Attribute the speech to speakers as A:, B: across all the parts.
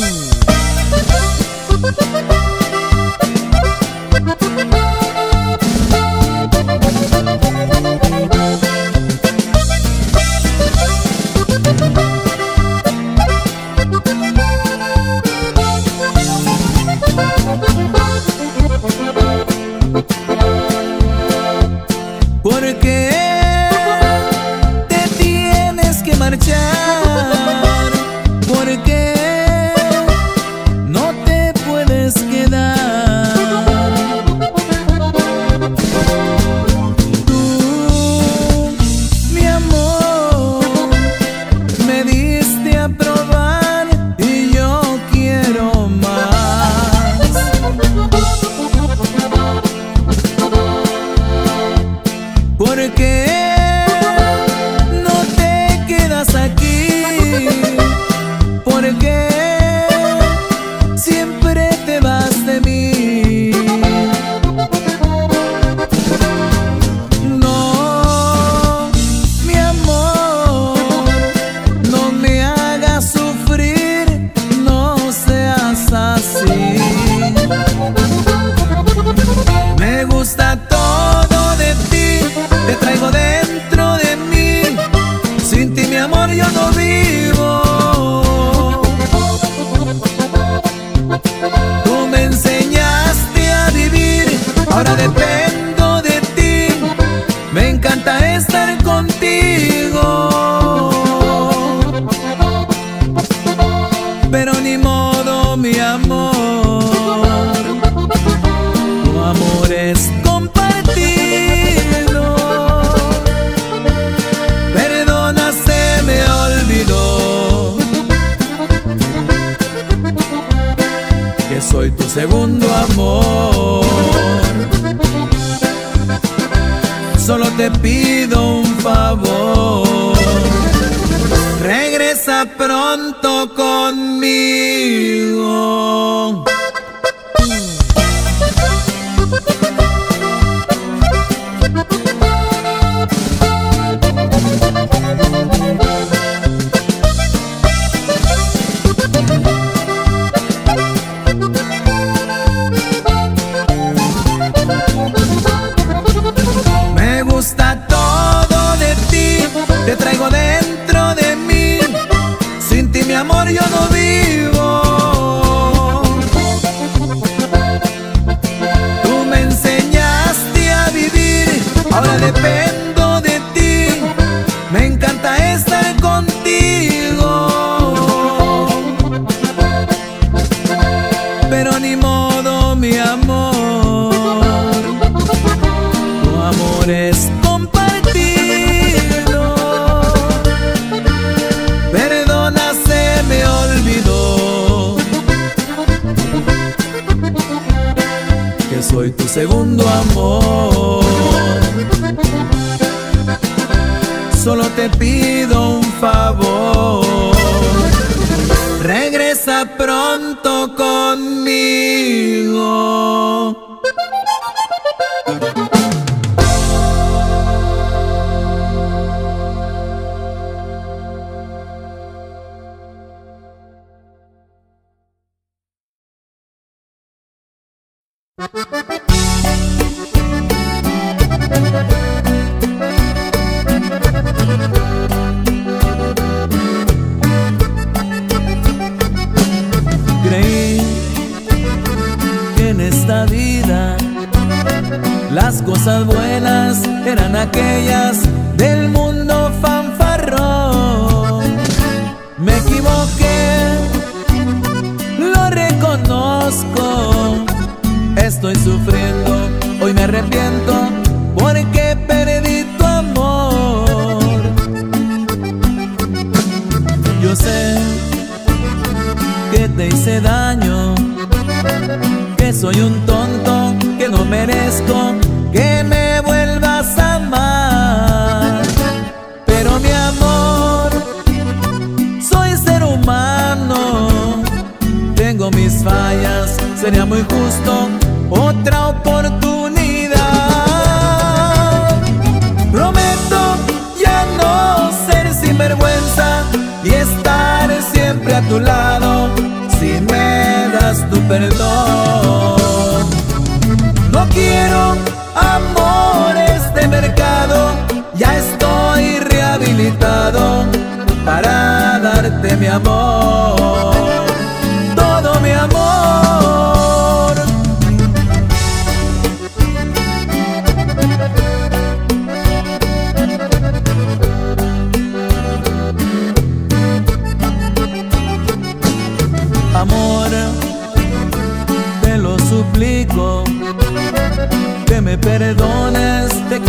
A: Ooh. Tu amor es compartido. Perdona se me olvidó que soy tu segundo amor. Solo te pido un favor. Regresa pronto.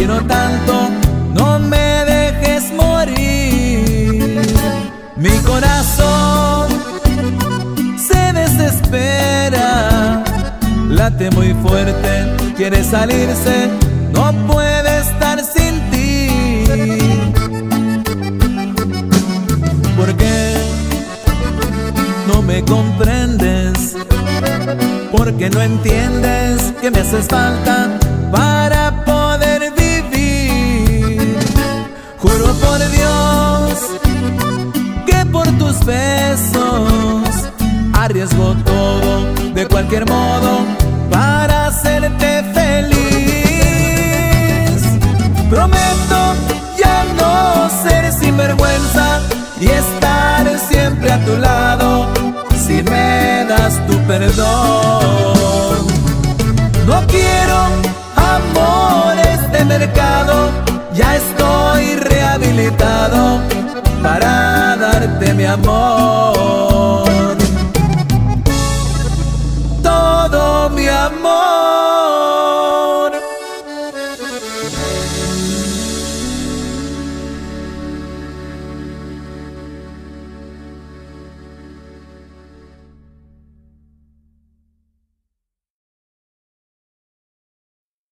A: Quiero tanto, no me dejes morir. Mi corazón se desespera, late muy fuerte, quiere salirse, no puede estar sin ti. ¿Por qué no me comprendes? Porque no entiendes que me haces falta para besos arriesgo todo de cualquier modo para hacerte feliz. Prometo ya no ser sinvergüenza y estar siempre a tu lado si me das tu perdón. No quiero amores de mercado, ya estoy rehabilitado para mi amor. Todo mi amor.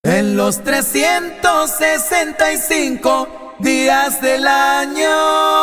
A: En los 365 días del año.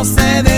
A: no se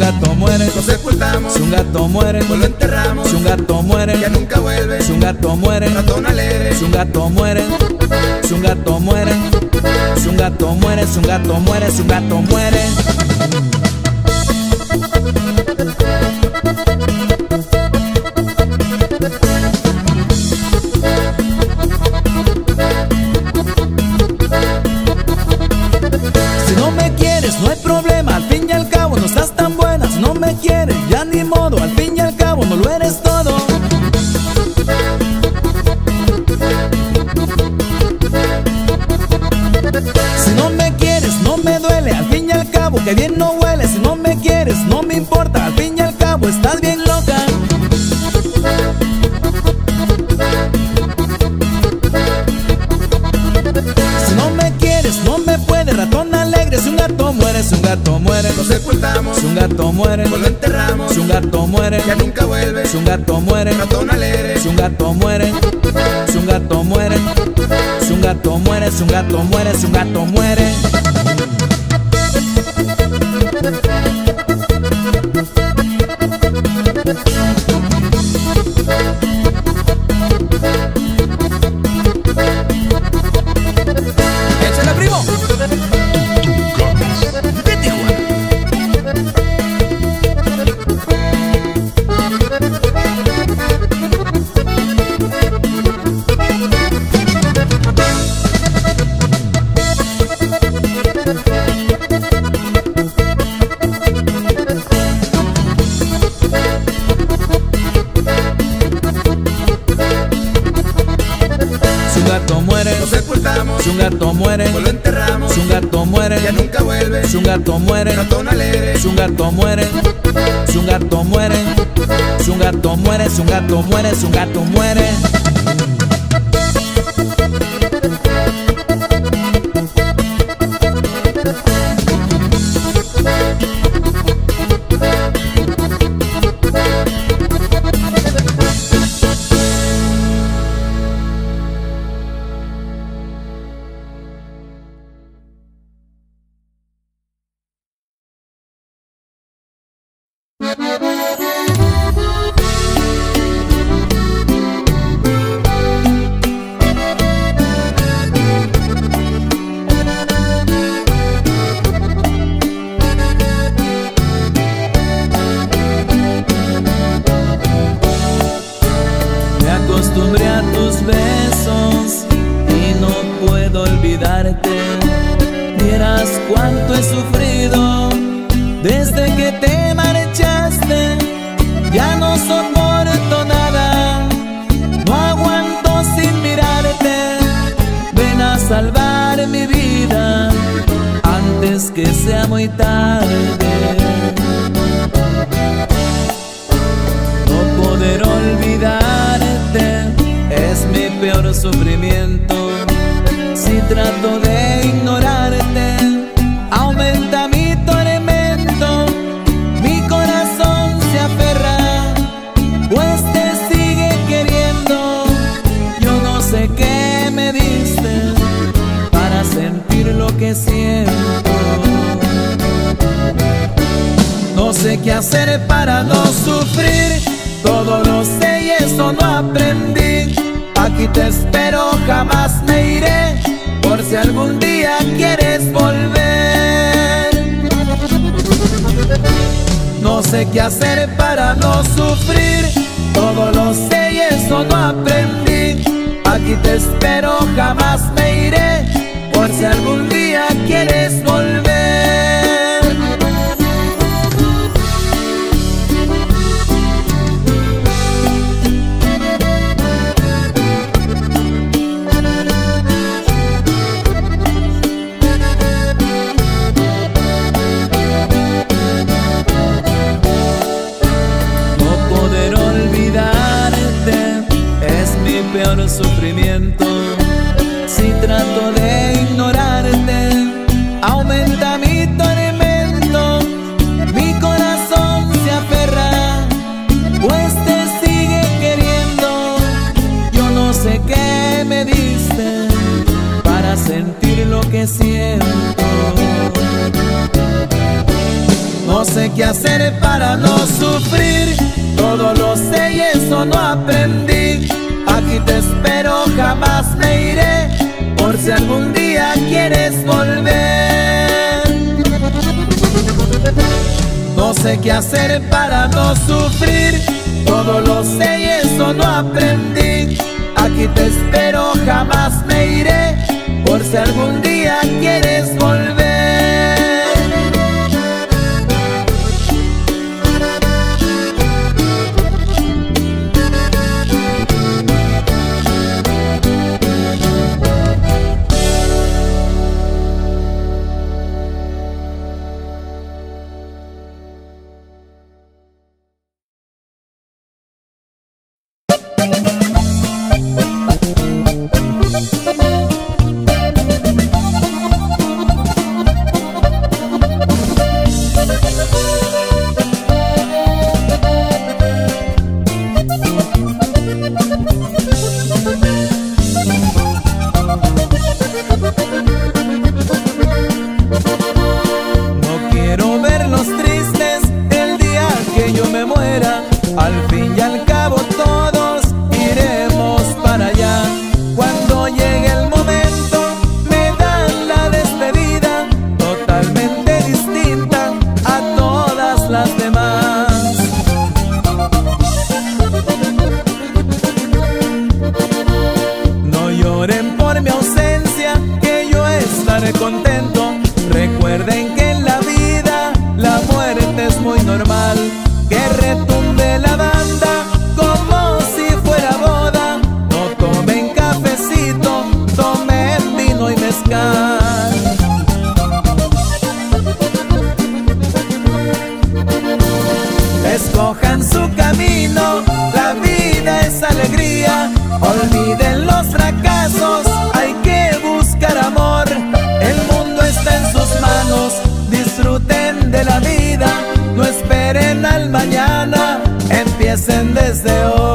A: Un gato muere, lo sepultamos. Si un gato muere, pues lo enterramos. Si un gato muere, ya nunca vuelve. Si un gato muere, ratón alegre. Si un gato muere, si un gato muere, si un gato muere, si un gato muere, si un gato muere. muere, lo enterramos. Si un gato muere, ya nunca vuelve. Si un gato muere. Si un gato muere, si un gato muere, si un gato muere, si un gato muere, si un gato muere. Si un gato muere. Un gato muere, pues lo enterramos. Si un gato muere, ya nunca vuelve. Si un gato muere, ratón alegre. Un gato muere, si un gato muere, si un gato muere, si un gato muere, si un gato muere. Si un gato muere. hacer para no sufrir? Todo lo sé y eso no aprendí. Aquí te espero, jamás me iré, por si algún día quieres volver. No sé qué hacer para no sufrir, todo lo sé y eso no aprendí. Aquí te espero, jamás me iré, por si algún día No sé qué hacer para no sufrir. Todo lo sé y eso no aprendí. Aquí te espero, jamás me iré Por si algún día quieres volver. No sé qué hacer para no sufrir. Todo lo sé y eso no aprendí. Aquí te espero, jamás me iré Por si algún día quieres volver. su camino, la vida es alegría, olviden los fracasos, hay que buscar amor, el mundo está en sus manos, disfruten de la vida, no esperen al mañana, empiecen desde hoy.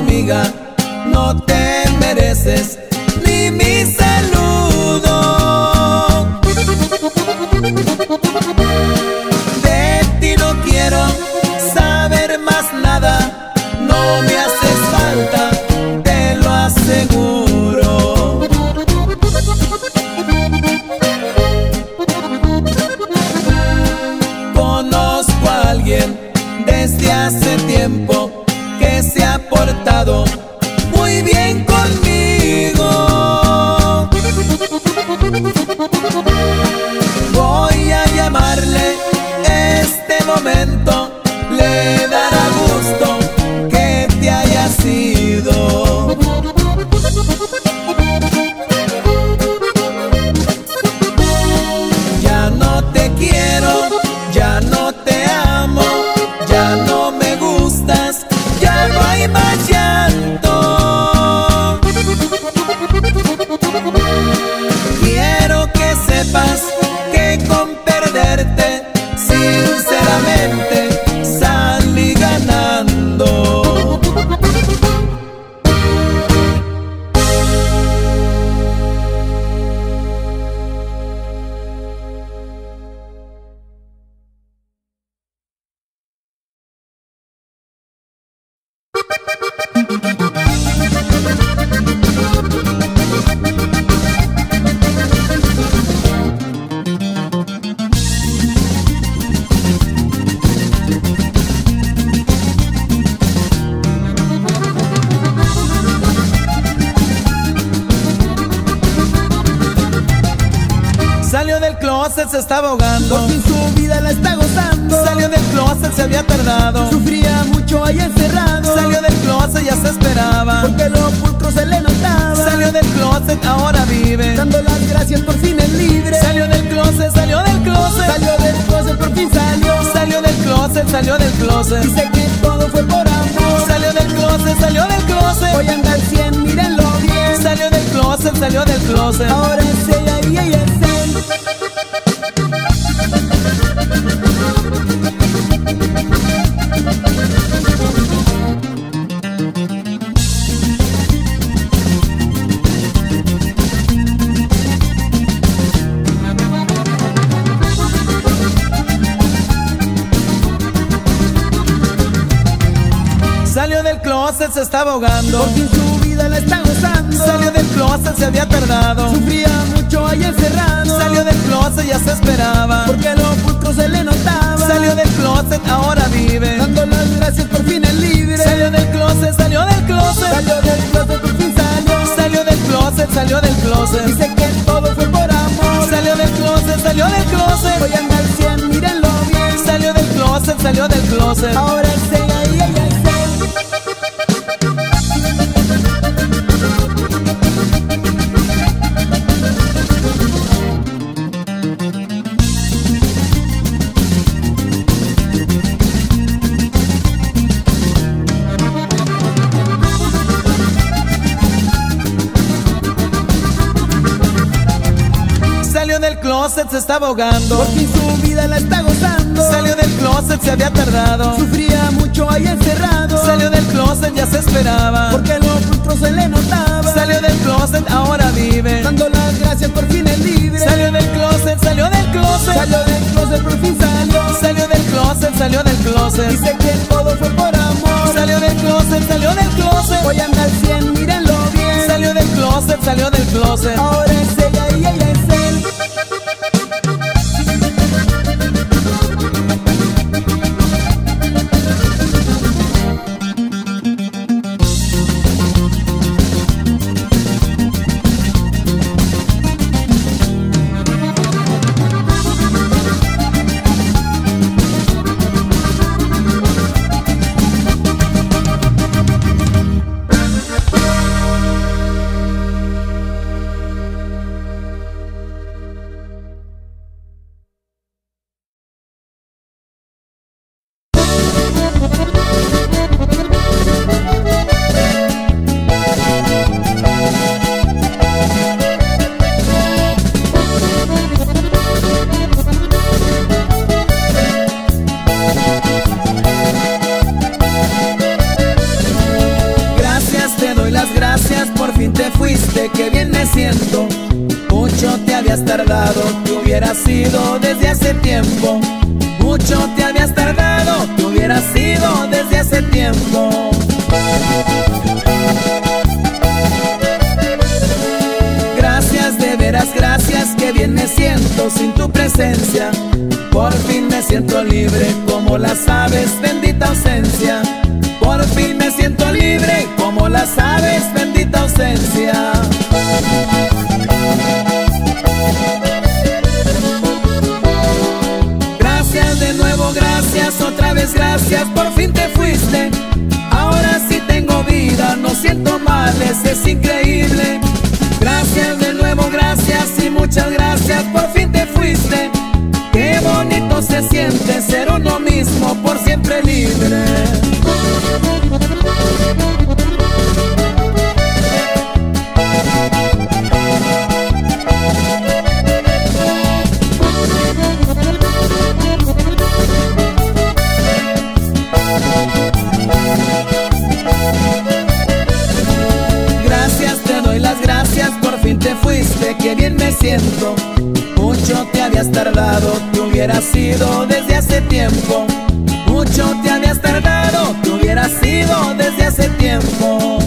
A: Amiga, no te mereces closet se estaba ahogando.
B: Por fin su vida la está gozando.
A: Salió del closet, se había tardado.
B: Sufría mucho ahí encerrado.
A: Salió del closet, ya se esperaba.
B: Porque lo pulcro se le notaba.
A: Salió del closet, ahora vive.
B: Dando las gracias, por fin es libre.
A: Salió del closet, salió del closet.
B: Salió del closet, por fin salió.
A: Salió del closet, salió del closet.
B: Dice que todo fue por amor.
A: Salió del closet, salió del closet.
B: Hoy anda al 100, mírenlo bien.
A: Salió del closet, salió del closet.
B: Ahora es ella y ella es.
A: Thank you. Closet, se estaba ahogando.
B: Por fin su vida la está gozando.
A: Salió del closet, se había tardado.
B: Sufría mucho ahí encerrado.
A: Salió del closet, ya se esperaba.
B: Porque lo pulcro se le notaba.
A: Salió del closet, ahora vive.
B: Dando las gracias, por fin es libre.
A: Salió del closet, salió del closet.
B: Salió del closet, por fin salió.
A: Salió del closet, salió del closet.
B: Dice que todo fue por amor.
A: Salió del closet, salió del closet.
B: Hoy anda al 100, mírenlo bien.
A: Salió del closet, salió del closet.
B: Ahora es
A: closet, se estaba ahogando.
B: Por fin su vida la está gozando.
A: Salió del closet, se había tardado.
B: Sufría mucho ahí encerrado.
A: Salió del closet, ya se esperaba.
B: Porque lo pulcro se le notaba.
A: Salió del closet, ahora vive.
B: Dando las gracias, por fin es libre.
A: Salió del closet, salió del closet.
B: Salió del closet, por fin salió.
A: Salió del closet, salió del closet.
B: Dice que todo fue por amor.
A: Salió del closet, salió del closet.
B: Hoy anda al 100, mírenlo bien.
A: Salió del closet, salió del closet.
B: Ahora es ella y ella es él.
A: Que bien me siento sin tu presencia. Por fin me siento libre como las aves, bendita ausencia. Por fin me siento libre como las aves, bendita ausencia. Gracias de nuevo, gracias, otra vez gracias, por fin te fuiste. Ahora sí tengo vida, no siento males, es increíble. Gracias de nuevo, gracias muchas gracias, por fin te fuiste. Qué bonito se siente ser uno mismo por siempre libre. Siento. Mucho te habías tardado, te hubieras ido desde hace tiempo. Mucho te habías tardado, te hubieras ido desde hace tiempo.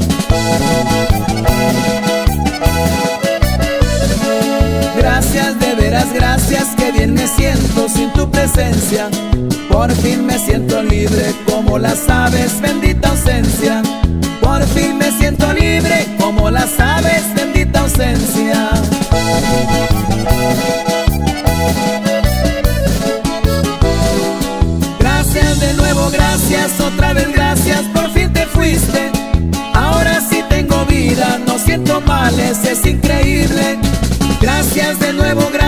A: Gracias, de veras gracias, que bien me siento sin tu presencia. Por fin me siento libre como las aves, bendita ausencia. Por fin me siento libre como las aves, bendita ausencia. Gracias de nuevo, gracias, otra vez gracias, por fin te fuiste. Ahora sí tengo vida, no siento males, es increíble. Gracias de nuevo, gracias.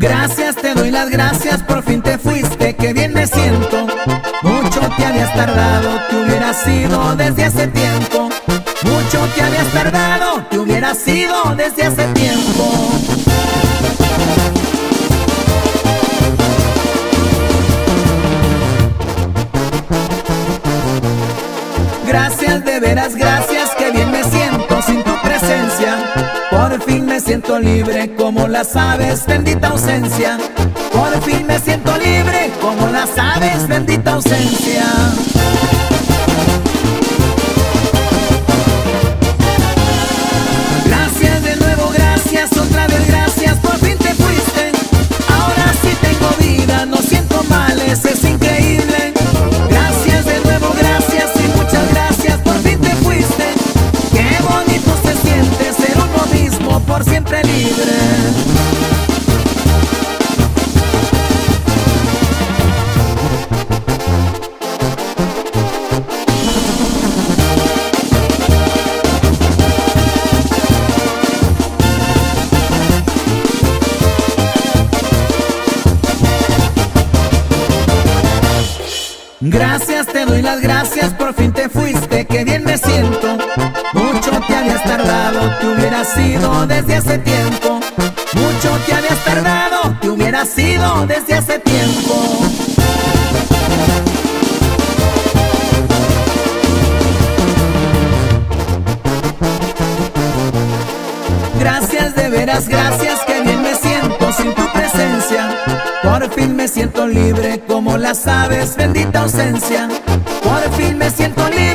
A: Gracias, te doy las gracias, por fin te fuiste, que bien me siento. Mucho te habías tardado, te hubieras ido desde hace tiempo. Mucho te habías tardado, te hubieras ido desde hace tiempo. Gracias, de veras, gracias, Por fin me siento libre como las aves, bendita ausencia. Por fin me siento libre como las aves, bendita ausencia. Gracias de nuevo, gracias, otra vez gracias, por fin te fuiste. Ahora sí tengo vida, no siento males, libre. Gracias, te doy las gracias, por fin te fuiste, que bien me siento. Mucho te tardado, te hubieras ido desde hace tiempo. Mucho te habías tardado, te hubieras ido desde hace tiempo. Gracias, de veras, gracias, que bien me siento sin tu presencia. Por fin me siento libre como las aves, bendita ausencia. Por fin me siento libre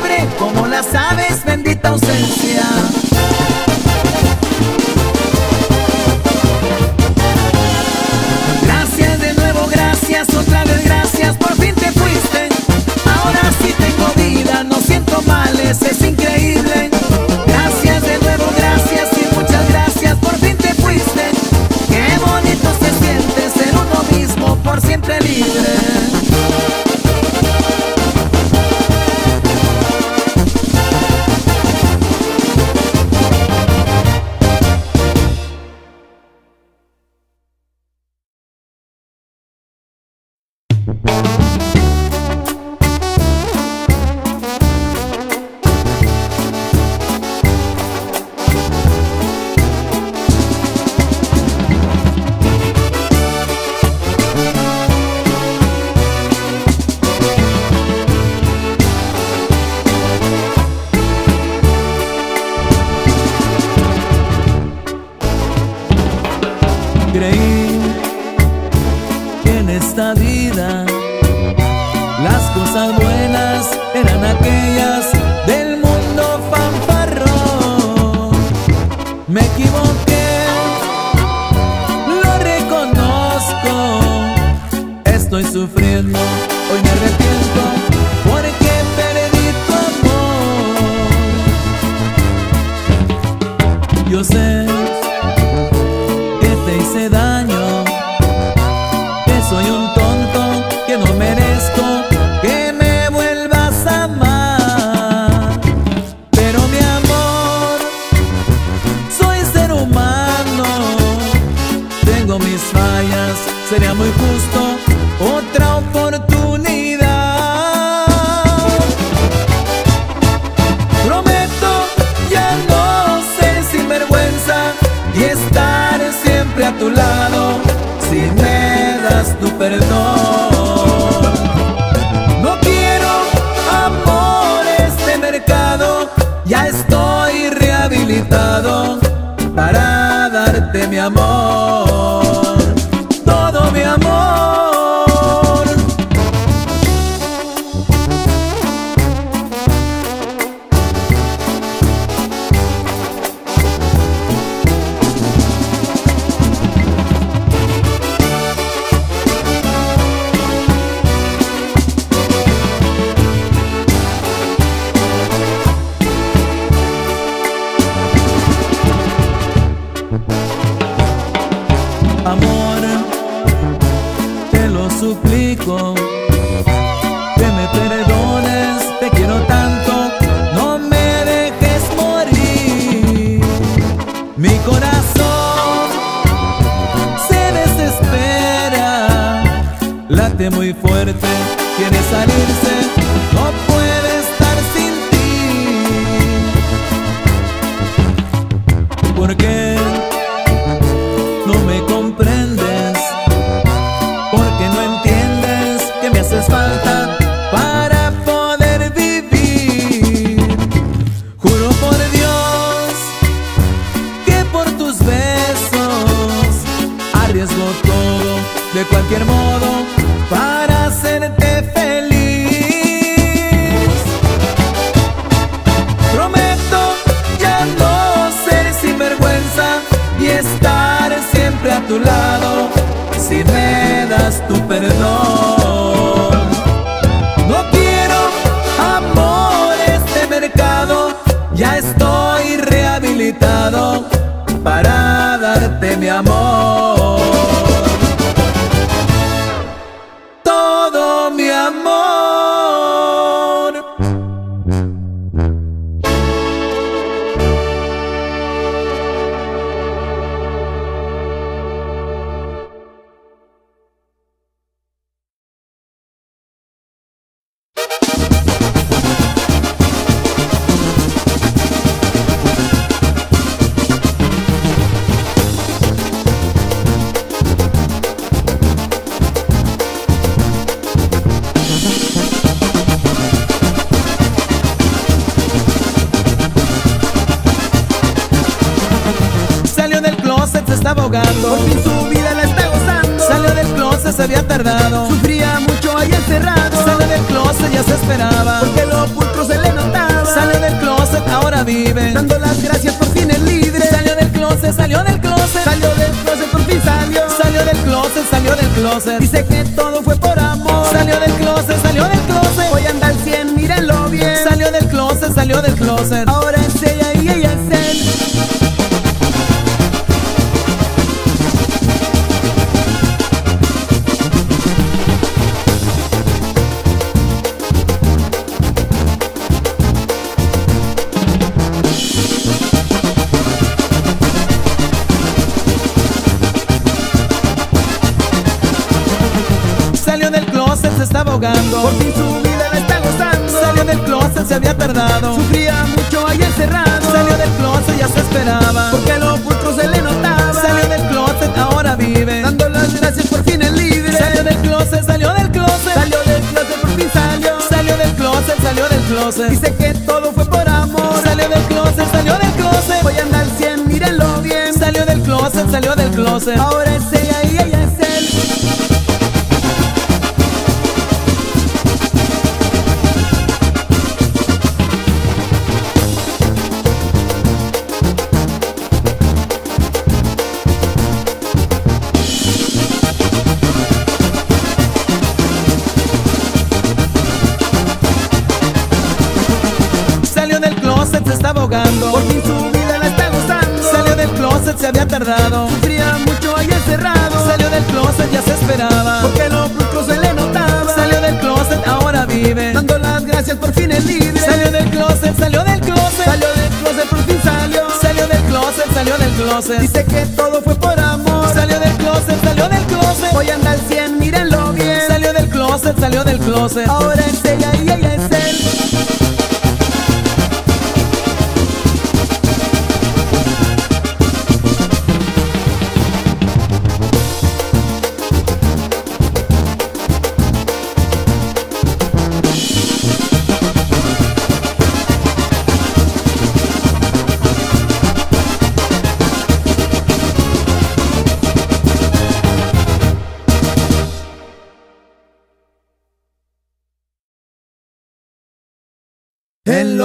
A: que salió del closet. Ahora
B: es
A: ella y ella es él.
B: Dice que todo fue por amor.
A: Salió del closet, salió del closet.
B: Voy a andar 100, mírenlo bien.
A: Salió del closet, salió del closet.
B: Ahora es por fin es libre.
A: Salió del closet, salió del closet.
B: Salió del closet, por fin salió.
A: Salió del closet, salió del closet.
B: Dice que todo fue por amor.
A: Salió del closet, salió del closet.
B: Hoy anda al 100, mírenlo bien.
A: Salió del closet, salió del closet.
B: Ahora es ella y ella.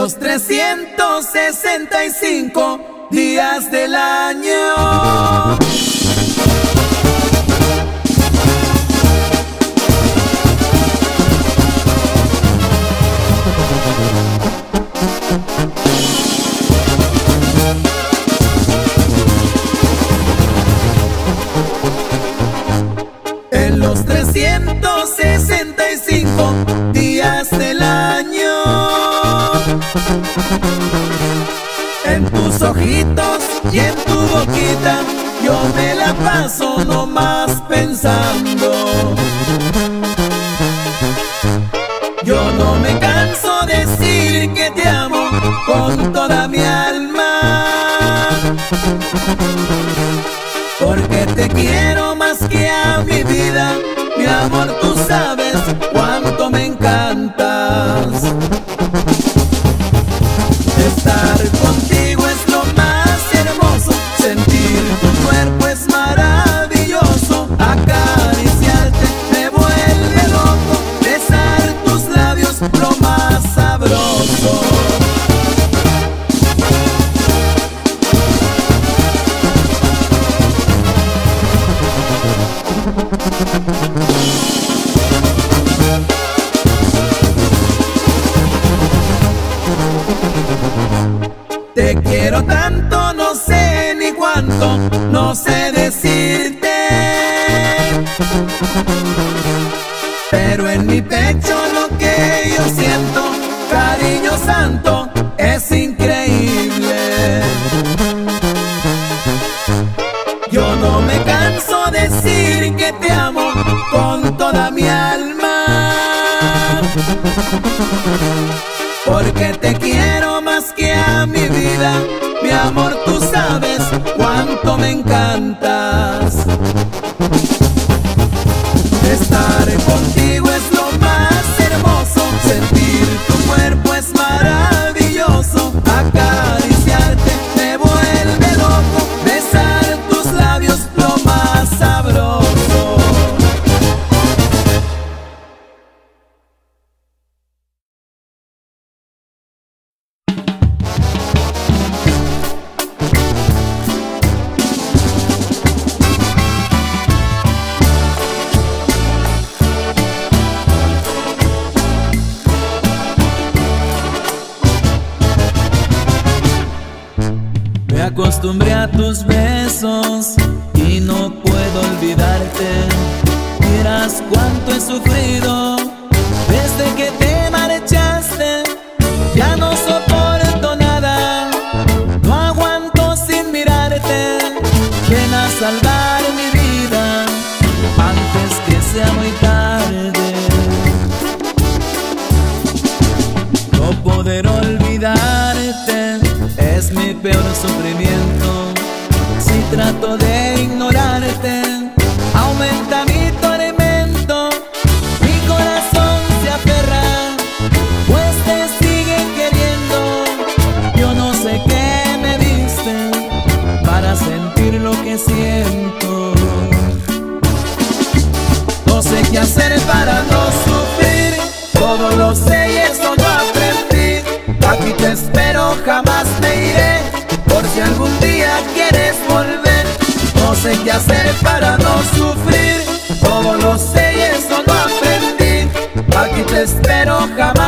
A: los 365 días del año. En tus ojitos y en tu boquita yo me la paso nomás pensando. Yo no me canso de decir que te amo con toda mi alma. Porque te quiero más que a mi vida, mi amor, tú sabes cuánto me encanta. Pero olvidarte es mi peor sufrimiento. sé qué hacer para no sufrir. Todo lo sé y eso lo aprendí. Aquí te espero jamás.